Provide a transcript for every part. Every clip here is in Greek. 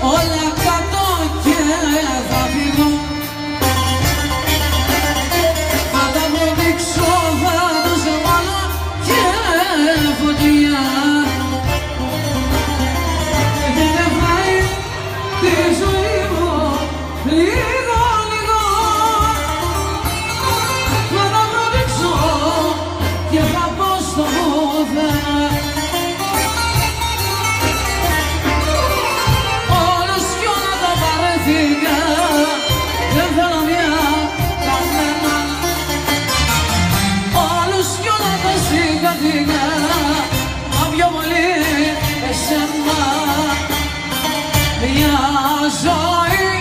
Hola. Cause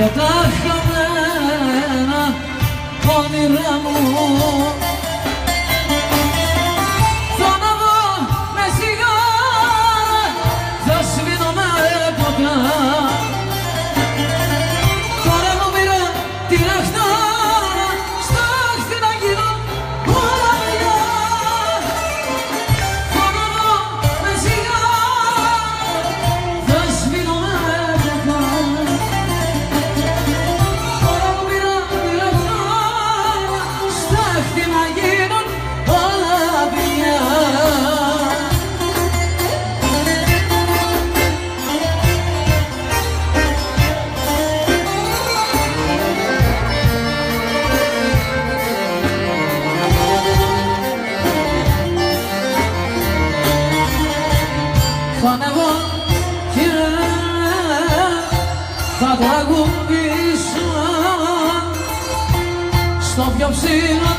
Για τα χαμένα όνειρά μου you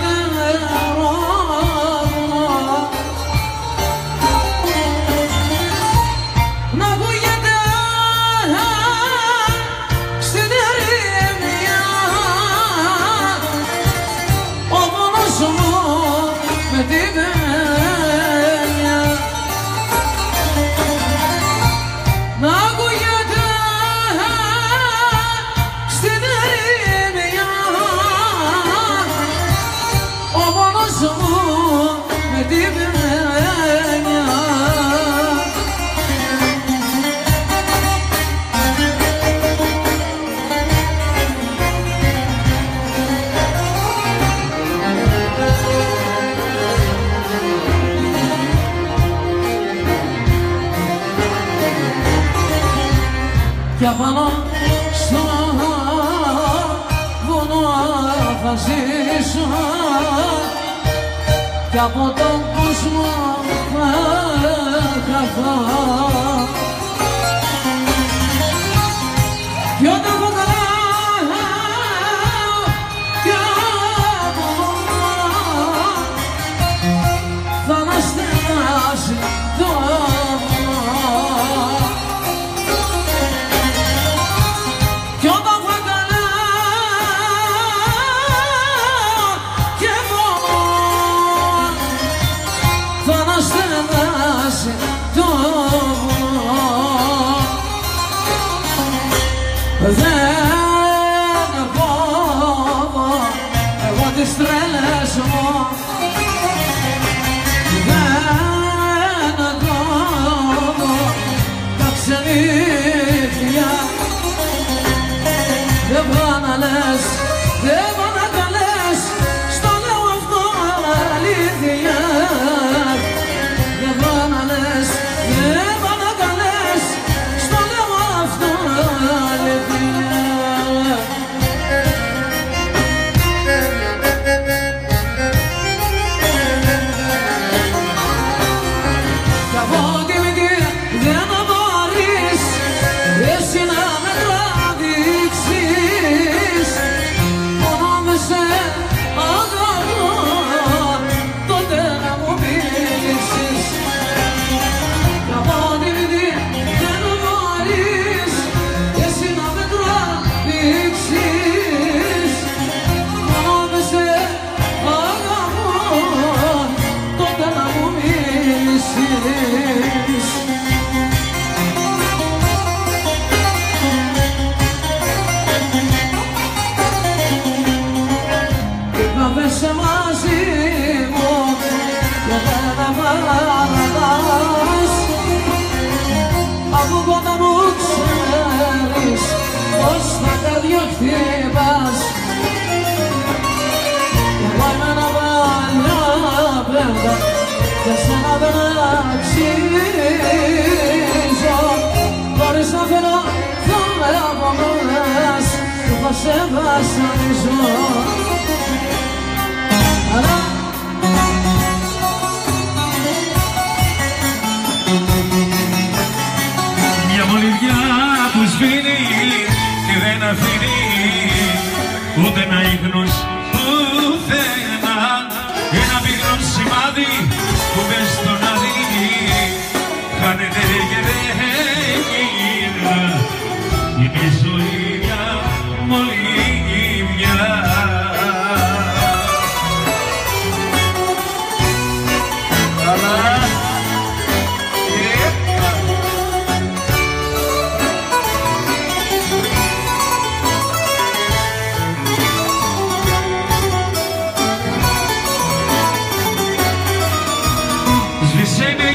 ζήσω κι από τον κόσμο θα χαθώ. να μαζί μου και δεν παραδάς Από κοντά μου ξέρεις πως θα τα δυο χτύπας και πάμε να βάλω πλέοντα και σένα δεν αξίζω. Χωρίς να φέρω θα με απομονάς που θα σε βασανίζω. Μια μολυβιά που σβήνει και δεν αφήνει ούτε να ίχνος.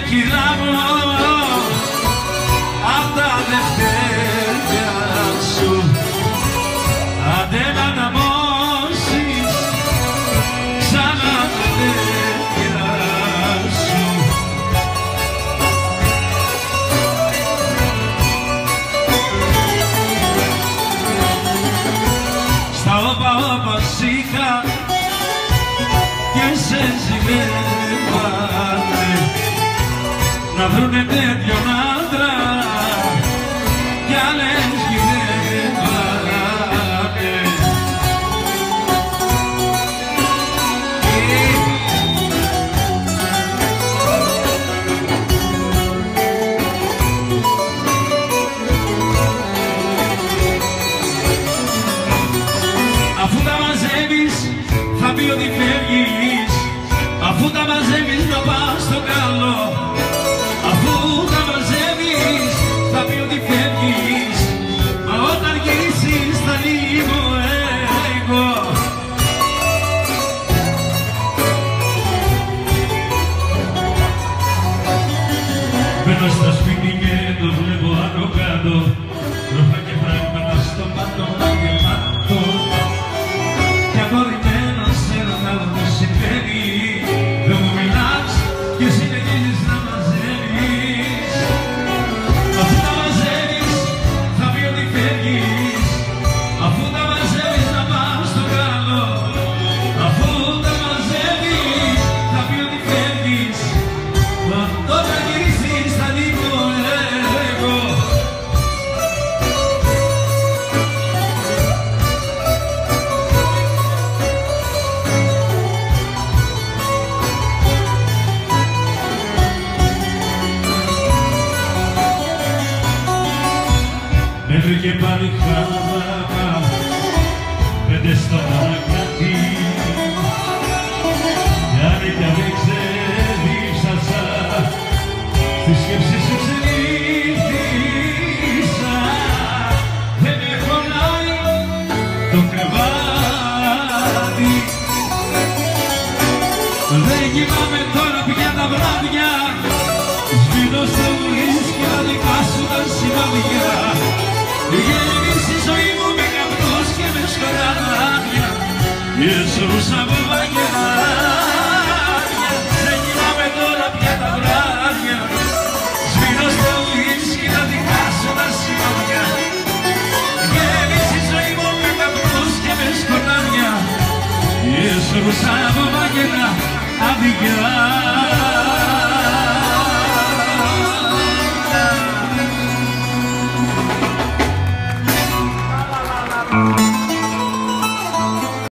Aquí la voz. να βρουνε τέτοιον άντρα. Κι άλλες Americana Już like.